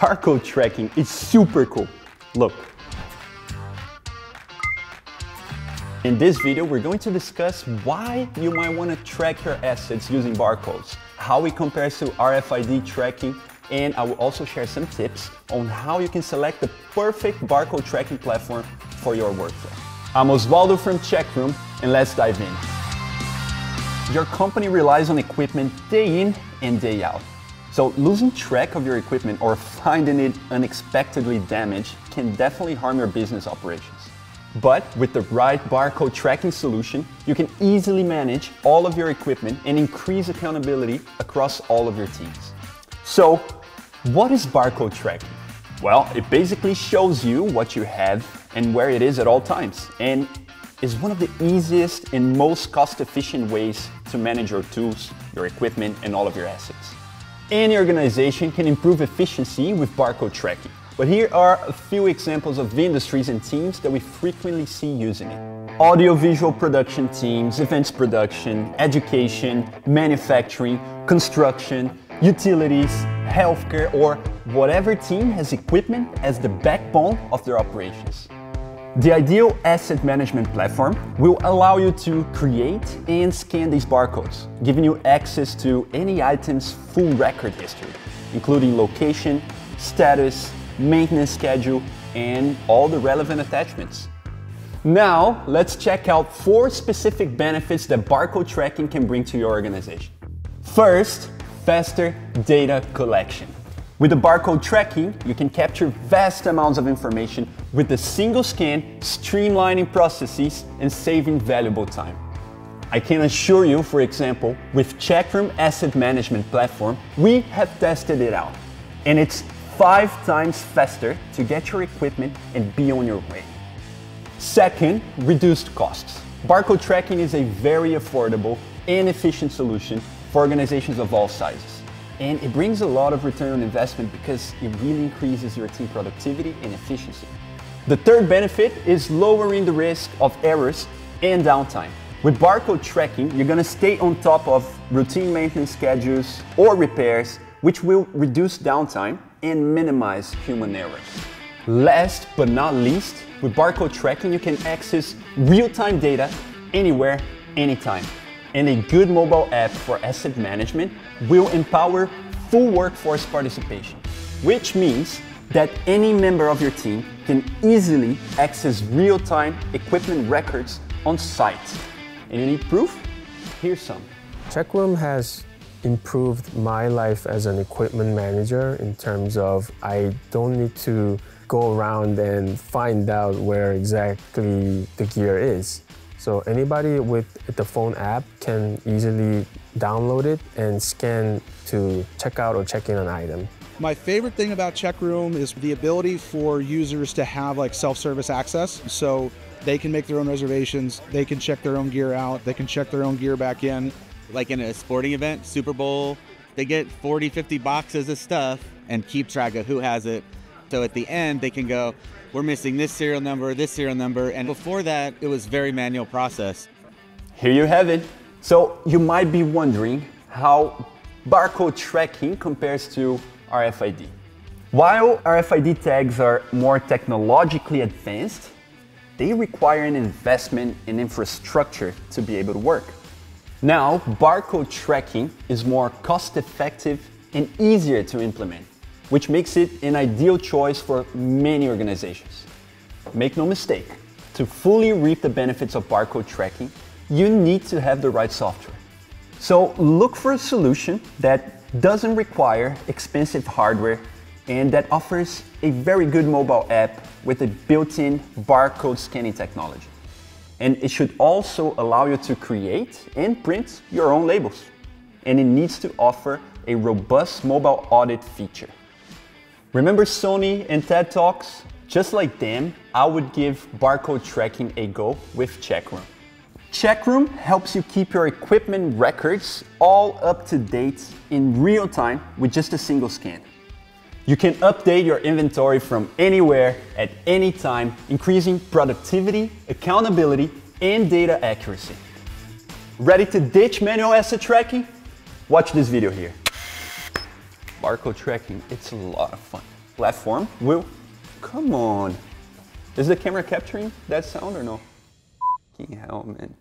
barcode tracking is super cool. Look. In this video, we're going to discuss why you might want to track your assets using barcodes, how it compares to RFID tracking, and I will also share some tips on how you can select the perfect barcode tracking platform for your workflow. I'm Osvaldo from Cheqroom, and let's dive in. Your company relies on equipment day in and day out. So losing track of your equipment or finding it unexpectedly damaged can definitely harm your business operations. But with the right barcode tracking solution, you can easily manage all of your equipment and increase accountability across all of your teams. So, what is barcode tracking? Well, it basically shows you what you have and where it is at all times, and is one of the easiest and most cost efficient ways to manage your tools, your equipment, and all of your assets. Any organization can improve efficiency with barcode tracking, but here are a few examples of industries and teams that we frequently see using it. Audiovisual production teams, events production, education, manufacturing, construction, utilities, healthcare, or whatever team has equipment as the backbone of their operations. The Ideal Asset Management Platform will allow you to create and scan these barcodes, giving you access to any item's full record history, including location, status, maintenance schedule, and all the relevant attachments. Now, let's check out four specific benefits that barcode tracking can bring to your organization. First, faster data collection. With the barcode tracking, you can capture vast amounts of information with a single scan, streamlining processes and saving valuable time. I can assure you, for example, with Cheqroom Asset Management Platform, we have tested it out. And it's five times faster to get your equipment and be on your way. Second, reduced costs. Barcode tracking is a very affordable and efficient solution for organizations of all sizes. And it brings a lot of return on investment because it really increases your team productivity and efficiency. The third benefit is lowering the risk of errors and downtime. With barcode tracking, you're gonna stay on top of routine maintenance schedules or repairs, which will reduce downtime and minimize human errors. Last but not least, with barcode tracking, you can access real-time data anywhere, anytime and a good mobile app for asset management will empower full workforce participation, which means that any member of your team can easily access real-time equipment records on site. And you need proof? Here's some. Cheqroom has improved my life as an equipment manager in terms of I don't need to go around and find out where exactly the gear is. So anybody with the phone app can easily download it and scan to check out or check in an item. My favorite thing about Cheqroom is the ability for users to have like self-service access. So they can make their own reservations, they can check their own gear out, they can check their own gear back in. Like in a sporting event, Super Bowl, they get 40, 50 boxes of stuff and keep track of who has it. So at the end, they can go, we're missing this serial number, this serial number, and before that, it was very manual process. Here you have it. So you might be wondering how barcode tracking compares to RFID. While RFID tags are more technologically advanced, they require an investment in infrastructure to be able to work. Now, barcode tracking is more cost effective and easier to implement which makes it an ideal choice for many organizations. Make no mistake, to fully reap the benefits of barcode tracking, you need to have the right software. So look for a solution that doesn't require expensive hardware and that offers a very good mobile app with a built-in barcode scanning technology. And it should also allow you to create and print your own labels. And it needs to offer a robust mobile audit feature. Remember Sony and TED Talks? Just like them, I would give barcode tracking a go with Cheqroom. Cheqroom helps you keep your equipment records all up to date in real time with just a single scan. You can update your inventory from anywhere at any time, increasing productivity, accountability, and data accuracy. Ready to ditch manual asset tracking? Watch this video here barcode tracking, it's a lot of fun. platform will, come on. Is the camera capturing that sound or no? Hell, man.